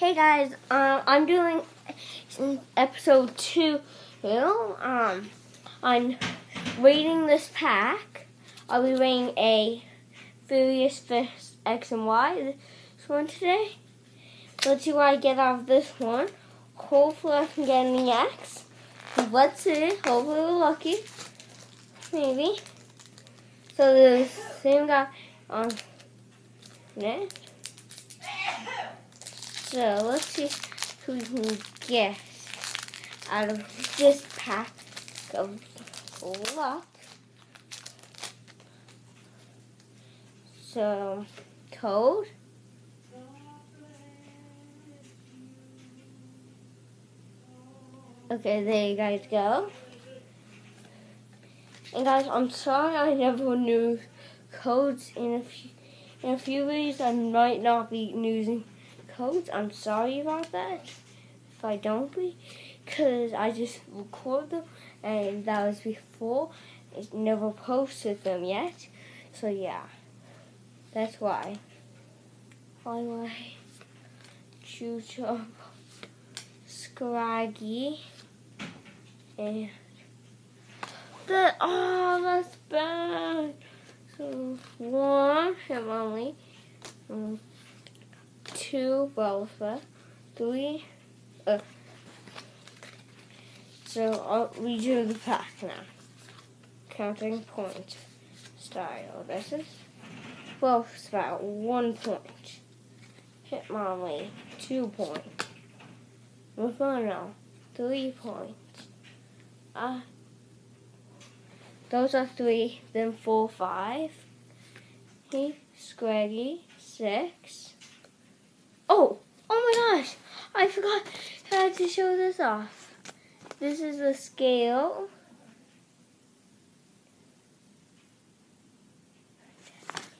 Hey guys, uh, I'm doing episode two. Um, I'm rating this pack. I'll be rating a Furious Fist X and Y. This one today. Let's see what I get out of this one. Hopefully, I can get any X. Let's see. Hopefully, we're lucky. Maybe. So the same guy on next. So let's see who we can guess out of this pack of luck. So, Toad. Okay, there you guys go. And guys, I'm sorry I never knew codes in a few in a few ways I might not be using codes. I'm sorry about that if I don't be, because I just recorded them and that was before. I never posted them yet. So yeah, that's why. Highway, Chucho, Scraggy, and the oh that's bad. So one, Emily. Mm. Two Belfa, three. Uh, so I'll read you the pack now. Counting point style. This is both about one point. Hit Hitmonlee, two points. Inferno, three points. Uh, those are three, then four, five. He, Scraggy, six. Oh, oh my gosh! I forgot how to show this off. This is the scale.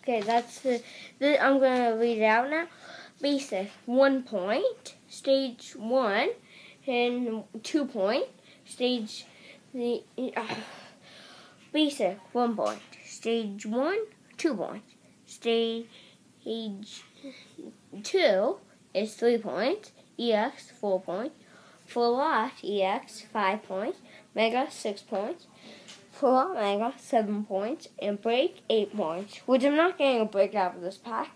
Okay, that's the, the I'm gonna read it out now. Basic, one point. Stage one, and two point. Stage the uh, basic, one point. Stage one, two points. Stage two is 3 points, EX 4 points, Full Light EX 5 points, Mega 6 points, Full Mega 7 points, and Break 8 points, which I'm not getting a break out of this pack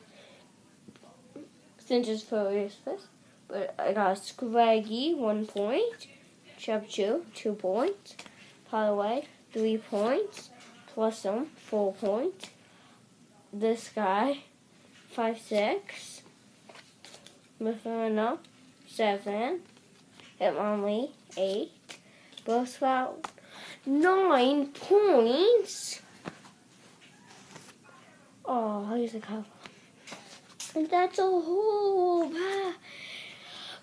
since it's for useless. But I got Scraggy 1 point, Chubchu 2 points, Hawlucha 3 points, Plus 4 points, this guy 5 6. Mithuna, 7. Hitmonlee, 8. Buzzsprout, 9 points. Oh, here's a couple, And that's a whole pack.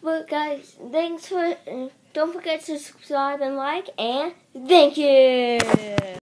But guys, thanks for, don't forget to subscribe and like, and thank you.